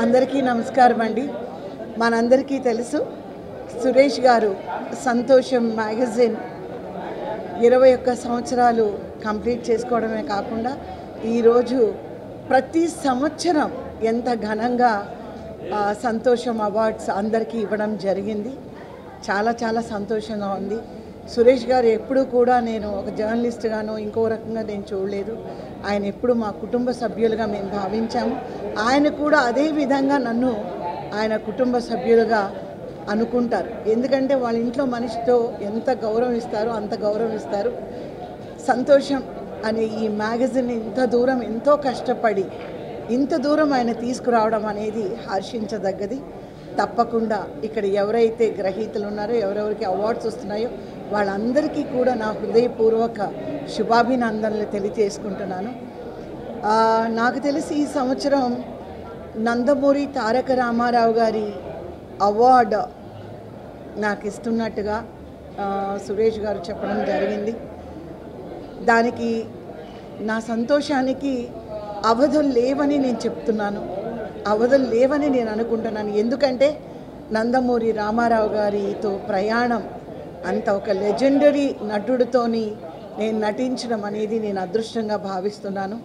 అందరికీ నమస్కారం అండి. మనందరికీ తెలుసు సురేష్ గారు సంతోషం మ్యాగజైన్ ఇరవై ఒక్క సంవత్సరాలు కంప్లీట్ చేసుకోవడమే కాకుండా ఈరోజు ప్రతి సంవత్సరం ఎంత ఘనంగా సంతోషం అవార్డ్స్ అందరికీ ఇవ్వడం జరిగింది. చాలా చాలా సంతోషంగా ఉంది. సురేష్ గారు ఎప్పుడూ కూడా నేను ఒక జర్నలిస్ట్గానో ఇంకో రకంగా నేను చూడలేదు. ఆయన ఎప్పుడు మా కుటుంబ సభ్యులుగా మేము భావించాము ఆయన కూడా అదే విధంగా నన్ను ఆయన కుటుంబ సభ్యులుగా అనుకుంటారు. ఎందుకంటే వాళ్ళ ఇంట్లో మనిషితో ఎంత గౌరవం ఇస్తారో అంత గౌరవం ఇస్తారు. సంతోషం అనే ఈ మ్యాగజిన్ ఇంత దూరం ఎంతో కష్టపడి ఇంత దూరం ఆయన తీసుకురావడం అనేది హర్షించదగ్గది. తప్పకుండా ఇక్కడ ఎవరైతే గ్రహీతలు ఉన్నారో ఎవరెవరికి అవార్డ్స్ వస్తున్నాయో వాళ్ళందరికీ కూడా నా హృదయపూర్వక శుభాభినందనలు తెలియజేసుకుంటున్నాను. నాకు తెలిసి ఈ సంవత్సరం నందమూరి తారక రామారావు గారి అవార్డు నాకు ఇస్తున్నట్టుగా సురేష్ గారు చెప్పడం జరిగింది. దానికి నా సంతోషానికి అవధులు లేవని నేను చెప్తున్నాను. అవధులు లేవని నేను అనుకుంటున్నాను. ఎందుకంటే నందమూరి రామారావు గారితో ప్రయాణం అంత ఒక లెజెండరీ నటుడితోని నేను నటించడం అనేది నేను అదృష్టంగా భావిస్తున్నాను.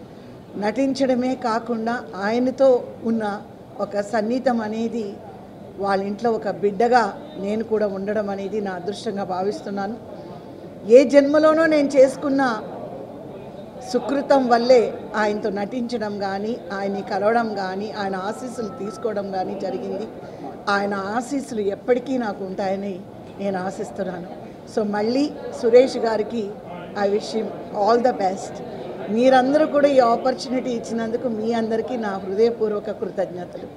నటించడమే కాకుండా ఆయనతో ఉన్న ఒక సన్నిహితం అనేది వాళ్ళ ఇంట్లో ఒక బిడ్డగా నేను కూడా ఉండడం అనేది నా అదృష్టంగా భావిస్తున్నాను. ఏ జన్మలోనో నేను చేసుకున్న సుకృతం వల్లే ఆయనతో నటించడం కానీ ఆయన్ని కలవడం కానీ ఆయన ఆశీస్సులు తీసుకోవడం కానీ జరిగింది. ఆయన ఆశీస్సులు ఎప్పటికీ నాకు ఉంటాయని నేను ఆశిస్తున్నాను. సో మళ్ళీ సురేష్ గారికి I wish all the best. మీరందరూ కూడా ఈ ఆపర్చునిటీ ఇచ్చినందుకు మీ అందరికీ నా హృదయపూర్వక కృతజ్ఞతలు.